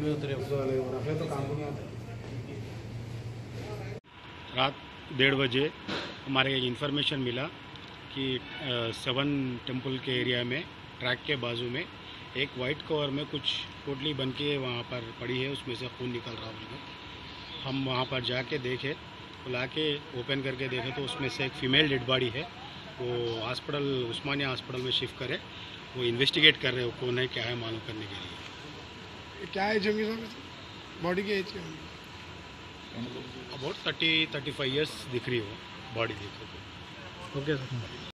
में उतरे हो रात डेढ़ बजे हमारे इन्फॉर्मेशन मिला कि सेवन टेंपल के एरिया में ट्रैक के बाजू में, एक वाइट कवर में कुछ पोटली बन के वहाँ पर पड़ी है, उसमें से खून निकल रहा बोल हम वहाँ पर जाके देखे बुला के ओपन करके देखे तो उसमें से एक फीमेल डेड बॉडी है। वो हॉस्पिटल उस्मानिया हॉस्पिटल में शिफ्ट करे, वो इन्वेस्टिगेट कर रहे हो कौन है, क्या है, मालूम करने के लिए। क्या एज होगी सर? बॉडी की एज क्या होगी? About thirty thirty five years दिख रही हो वो बॉडी देखो है ओके सर